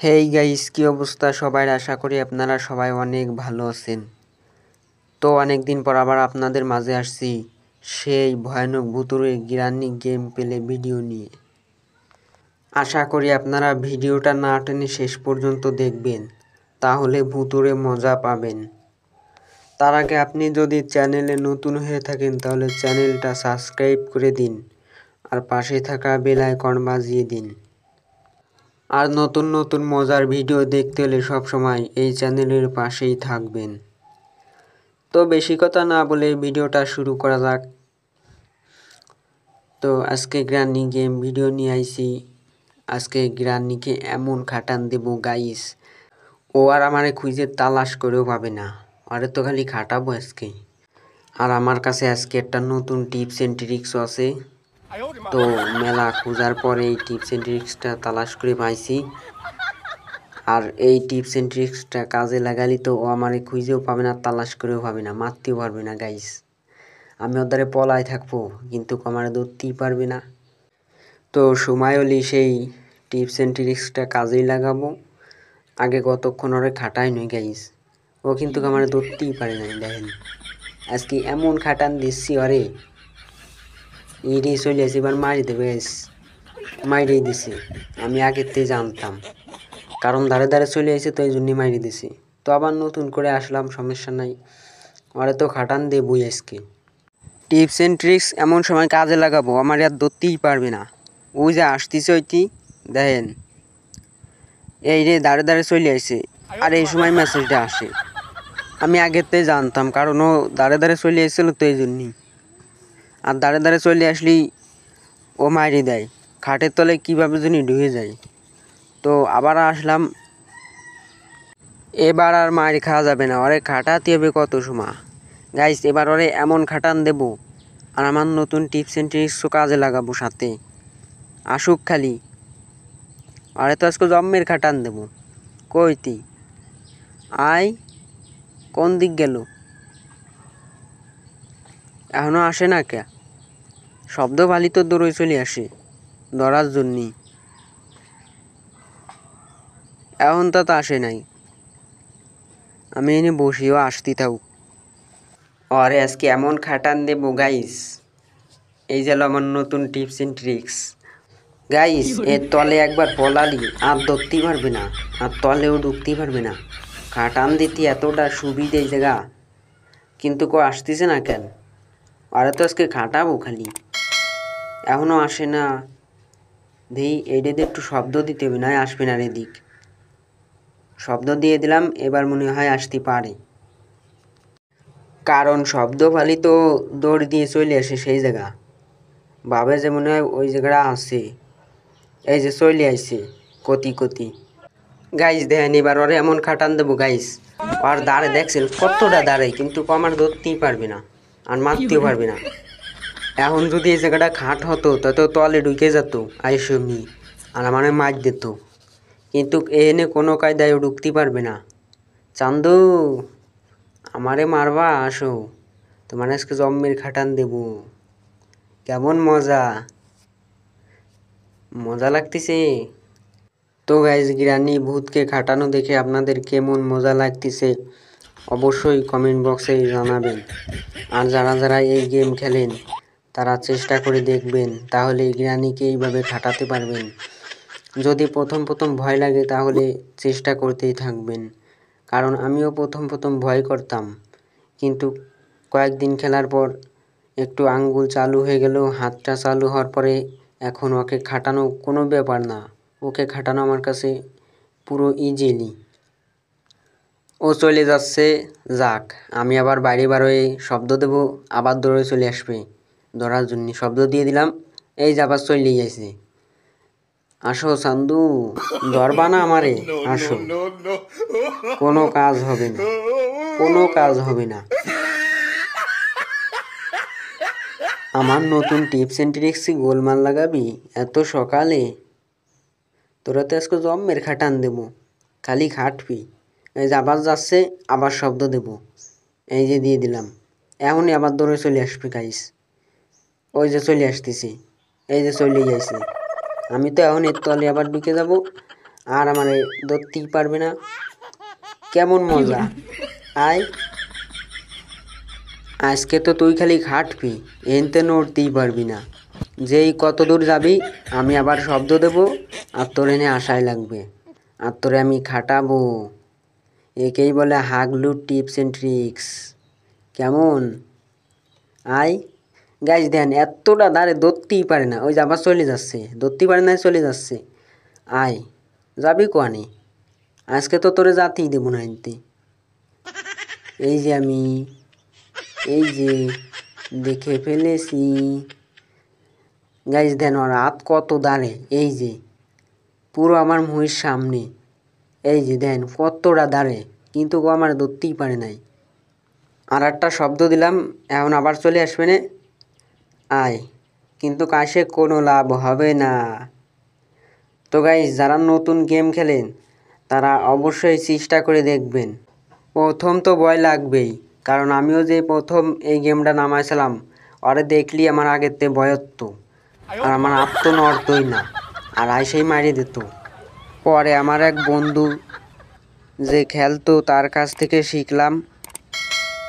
Hey guys কি অবস্থা সবাই? আশা করি আপনারা সবাই অনেক ভালো আছেন। তো অনেক দিন পর আবার আপনাদের মাঝে আসছি সেই ভয়ানক ভুতুরে গিরানি গেম পেলে ভিডিও নিয়ে। আশা করি আপনারা ভিডিওটা না টেনে শেষ পর্যন্ত দেখবেন, তাহলে ভুতুরে মজা পাবেন। তার আগে আপনি যদি চ্যানেলে নতুন হয়ে থাকেন, তাহলে চ্যানেলটা সাবস্ক্রাইব করে দিন, আর পাশে থাকা বেল আইকন বাজিয়ে দিন। আর নতুন নতুন মজার ভিডিও দেখতে হলে সবসময় এই চ্যানেলের পাশেই থাকবেন। তো বেশি কথা না বলে ভিডিওটা শুরু করা যাক। তো আজকে গ্রানি গেম ভিডিও নিয়ে আইছি। আজকে গ্রানিকে এমন খাটান দেব গাইস ও আর আমারে খুঁজে তালাশ করেও পাবে না। আরে তো খালি খাটাবো আজকে। আর আমার কাছে আজকে একটা নতুন টিপস এন্ড ট্রিক্সও আছে। তো মেলা খোঁজার পরে এই টিপস এন্ড ট্রিক্সটা তালাশ করে পাইছি। আর এই টিপস এন্ড ট্রিক্সটা কাজে লাগালি তো ও আমারে খুঁজেও পাবে না, তালাশ করেও পাবে না, মারতেও পারবে না গাইস আমি ওদারে পলায় থাকব, কিন্তু আমারে ধরতেই পারবে না। তো সময় হলে সেই টিপস এন্ড ট্রিক্সটা কাজেই লাগাবো। আগে কতক্ষণ ওরে খাটাই নই গাইস ও কিন্তু আমার ধরতেই পারে না দেখেন। আজকে এমন খাটান দিচ্ছি অরে ইডি চলে আসি, এবার মারি দেবে মাইরেই দিছে। আমি আগের থেকে জানতাম। কারণ ধারে ধারে চলে আসে, তো এই জন্যই মাইরে দিছি। তো আবার নতুন করে আসলাম, সমস্যা নাই। ওরে তো খাটান দেবই আজকে। টিপস এন্ড ট্রিক্স এমন সময় কাজে লাগাবো, আমার আর ধরতেই পারবে না। ওই যে আসতেছে ওইটি, দেখেন। এই রে দাঁড়ে দাঁড়ে চলে আসে, আর এই সময় মেসেজটা আসে। আমি আগের থেকে জানতাম, কারণ ও দাঁড়ে দাঁড়ে চলে এসেছিল তো এই জন্যই। আর দাঁড়ে দাঁড়ে চলে আসলেই ও মারি দেয়। খাটের তলে কীভাবে জানি ঢুকে যায়। তো আবার আসলাম। এবার আর মারি খাওয়া যাবে না। ওরে খাটাতে হবে কত সময়? গাইস এবার ওরে এমন খাটান দেব। আর আমার নতুন টিপস অ্যান্ড ট্রিক্সও কাজে লাগাবো সাথে। আসুক খালি। আরে তো আজকে জম্মের খাটান দেব। কইতি আয়। কোন দিক গেল? এখনও আসে না কে? শব্দ বালি তো দৌড়ে চলে আসে, ধরার জন্যই এখন তা তো আসে নাই। আমি এনে বসিও, আসতে থাক আর আজকে এমন খাটান দেব গাইস এই যে আমার নতুন টিপস এন্ড ট্রিক্স গাইস এর তলে একবার পলালি, আর ধরতেই পারবে না, আর তলেও ঢুকতেই পারবে না। খাটান দিতে এতটা সুবিধে জায়গা। কিন্তু কো, আসতেছে না কেন? আরে তো আজকে খাটাবো খালি। এখনও আসে না। দেই এইটাতে একটু শব্দ দিতে হবে না আসবে না এদিক। শব্দ দিয়ে দিলাম, এবার মনে হয় আসতে পারে। কারণ শব্দ ফালি তো দৌড় দিয়ে চলে আসে সেই জায়গা। ভাবে যে মনে হয় ওই জায়গাটা আছে। এই যে চলে আসছে কতি কতি। গাইস দেখেন, এবার ওরে এমন খাটান দেবো গাইস আর দাঁড়ে দেখছেন, কতটা দাঁড়ে কিন্তু আমার ধরতেই পারবে না, আর মারতেও পারবে না। এখন যদি এই জায়গাটা খাট হতো তত তলে ঢুকে যেত আইসমি আর আমার মাছ দিত। কিন্তু এনে কোনো কায়দায় ঢুকতে পারবে না। চান্দু, আমারে মারবা, আসো। তোমার আজকে জম্মের খাটান দেব। কেমন মজা? মজা লাগতেছে। তো গাইজ গিরানি ভূতকে খাটানো দেখে আপনাদের কেমন মজা লাগতেছে, অবশ্যই কমেন্ট বক্সে জানাবেন। আর যারা যারা এই গেম খেলেন তারা চেষ্টা করে দেখবেন, তাহলে গিরানিকে এইভাবে খাটাতে পারবেন। যদি প্রথম প্রথম ভয় লাগে, তাহলে চেষ্টা করতেই থাকবেন। কারণ আমিও প্রথম প্রথম ভয় করতাম। কিন্তু কয়েকদিন খেলার পর একটু আঙ্গুল চালু হয়ে গেল, হাতটা চালু হওয়ার পরে এখন ওকে খাটানো কোনো ব্যাপার না। ওকে খাটানো আমার কাছে পুরো ইজিলি ও চলে যাচ্ছে, যাক, আমি আবার বাইরে বারোয় শব্দ দেব, আবার দৌড়ে চলে আসবে। ধরার জন্য শব্দ দিয়ে দিলাম। এই যে আবার চলে গেছে। আসো সান্দু ধরবা না আমারে। আসো। কোনো কাজ হবে না। কোনো কাজ হবে না। আমার নতুন টিপস এন্ড ট্রিক্সি গোলমাল লাগাবি। এত সকালে। তোরা তো আজকে জম্মের খাটান দেবো। খালি খাটবি। এই যে আবার যাচ্ছে, আবার শব্দ দেব। এই যে দিয়ে দিলাম। এমনই আবার দৌড়ে চলে আসবে গাইস ওই যে চলে আসতেছি। এই যে চলে গেছে আমি তো এখন এর তলে আবার ঢুকে যাব। আর আমারে ধরতেই পারবে না। কেমন মজা। আয়। আজকে তো তুই খালি খাটবি এনতে নড়তেই পারবি না। যেই কত দূর যাবি, আমি আবার শব্দ দেব। আর তোর এনে আশায় লাগবে। আর তোরে আমি খাটাবো। একেই বলে হাগলু টিপস অ্যান্ড ট্রিক্স। কেমন? আই গাইজ দেন এতটা দাঁড়ে ধরতেই পারে না। ওই যে আবার চলে যাচ্ছে। ধরতেই পারে না, চলে যাচ্ছে। আয়, যাবি কোয়ানে? আজকে তো তোরে জাতেই দেবো না এনতে এই যে আমি, এই যে দেখে ফেলেছি। গাইজ দেন ওর হাত কত দাঁড়ে। এই যে, পুরো আমার মুহির সামনে। এই যে দেন কতটা দাঁড়ে। কিন্তু ও আমার ধরতেই পারে নাই। আর একটা শব্দ দিলাম, এখন আবার চলে আসবে না। আয়, কিন্তু কাশে কোনো লাভ হবে না। তো গাইজ যারা নতুন গেম খেলেন, তারা অবশ্যই চেষ্টা করে দেখবেন। প্রথম তো ভয় লাগবেই, কারণ আমিও যে প্রথম এই গেমটা নামাইছিলাম, ওরে দেখলি আমার আগের তে ভয়ত্ব আর আমার আত্ম নড়তই না, আর আইসেই মারিয়ে দিত। পরে আমার এক বন্ধু যে খেলতো, তার কাছ থেকে শিখলাম।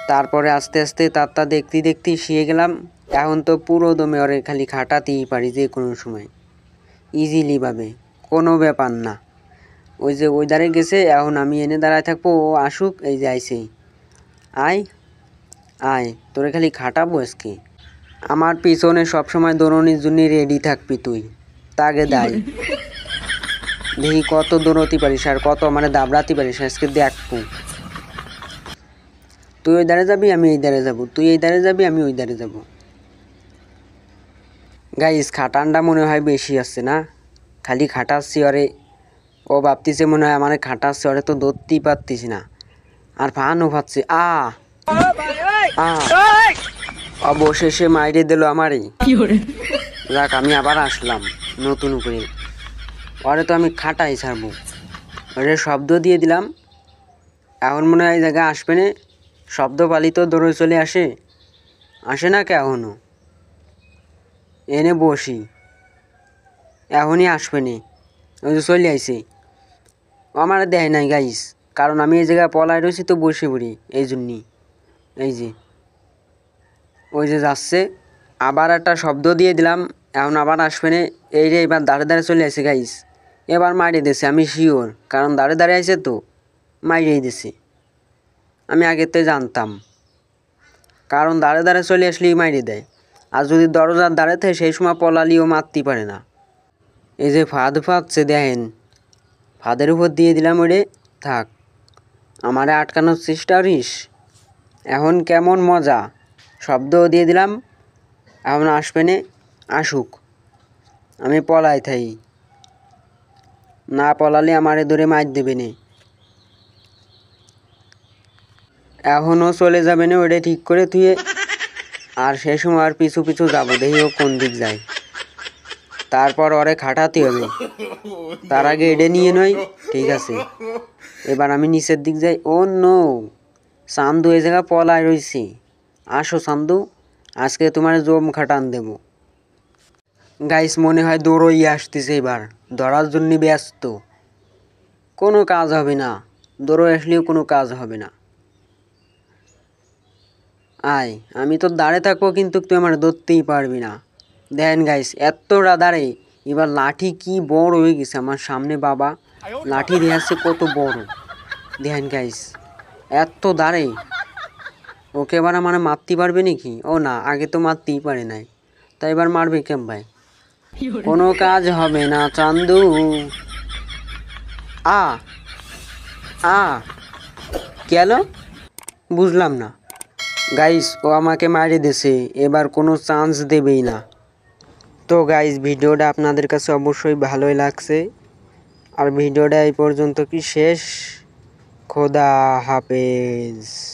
তারপরে আস্তে আস্তে তারটা দেখতে দেখতেই শিখে গেলাম। এখন তো পুরো দমে ওরে খালি খাটাতেই পারি যে কোনো সময়। ইজিলি ভাবে, কোনো ব্যাপার না। ওই যে ওই ধারে গেছে, এখন আমি এনে দাঁড়ায় থাকব, ও আসুক, এই যে আইসে। আয় আয়, তোরে খালি খাটাবো আজকে। আমার পিছনে সবসময় দৌড়নির জন্য রেডি থাকবি তুই। তাকে দায়। দেখি কত দৌড়তে পারিস আর কত মানে দাবড়াতে পারিস, আজকে দেখব তুই ওই ধারে যাবি, আমি এই ধারে যাব। তুই এই ধারে যাবি, আমি ওই ধারে যাব। গাইস খাটানটা মনে হয় বেশি আসছে না? খালি খাটাচ্ছি ওরে ও ভাবতেছে মনে হয় আমার খাটাচ্ছে ওরে তো ধরতেই পারতিস না। আর ফানও পাচ্ছে আ। অবশেষে মাইরে দিল আমারই। যাক আমি আবার আসলাম নতুন করে ওরে তো আমি খাটাই ছাড়বো। ওরে শব্দ দিয়ে দিলাম। এখন মনে হয় এই জায়গায় আসবে না। শব্দ পালি তো দৌড়ে চলে আসে। আসে না কে এখনও এনে বসি। এখনই আসবে নি। ওই যে চলে আইসে আমার দেয় নাই গাইস। কারণ আমি এই জায়গায় পলায় রয়েছি তো বসে পড়ি এই জন্যই। এই যে। ওই যে যাচ্ছে। আবার একটা শব্দ দিয়ে দিলাম। এখন আবার আসবে না। এই রে এবার দাঁড়ে দাঁড়ে চলে আসে গাইস। এবার মারিয়ে দিছে আমি শিওর কারণ দাঁড়ে দাঁড়ে আছে তো। মারিয়ে দিছে আমি আগের থেকে জানতাম। কারণ দাঁড়ে দাঁড়ে চলে আসলেই মারিয়ে দেয়। আর যদি দরজার দাঁড়ে থাকে, সেই সময় পলালিও মারতে পারে না। এই যে ফাঁদ ফাঁকছে দেখেন, ফাঁদের উপর দিয়ে দিলাম ওরে, থাক। আমারে আটকানোর চেষ্টা করিস? এখন কেমন মজা? শব্দও দিয়ে দিলাম, এখন আসবে নে, আসুক। আমি পলাই থাই। না পলালে আমারে ধরে মার দেবে নে। এখনও চলে যাবে না ওটা ঠিক করে তুই আর সে সময় আর পিছু পিছু যাব, দেখি ও কোন দিক যায়। তারপর ওরে খাটাতে হবে। তার আগে এডে নিয়ে নয়, ঠিক আছে। এবার আমি নিচের দিক যাই। ও নো চান্দু এই জায়গা পলায় রয়েছে আসো চান্দু আজকে তোমার জম খাটান দেব। গাইস মনে হয় দৌড়ই আসতেছে এবার। ধরার জন্য ব্যস্ত। কোনো কাজ হবে না। দৌড়ো আসলেও কোনো কাজ হবে না। আয়, আমি তো দাঁড়ে থাকব কিন্তু তুই আমার ধরতেই পারবি না। দেখেন গাইস এতটা দাঁড়ে এবার লাঠি কি বড় হয়ে গেছে আমার সামনে বাবা। লাঠি দেখাচ্ছে কত বড়। দেখেন গাইস এত দাঁড়ে। ওকে এবার আমার মারতে পারবে নাকি? ও না, আগে তো মারতেই পারে নাই। তাই এবার মারবে কেম ভাই? কোনো কাজ হবে না চান্দু। আ আ গেল বুঝলাম না। গাইস ও আমাকে মারি দিছে, এবার কোনো চান্স দেবেই না। তো গাইস ভিডিওটা আপনাদের কাছে অবশ্যই ভালোই লাগছে। আর ভিডিওটা এই পর্যন্ত কি শেষ? খোদা হাফেজ।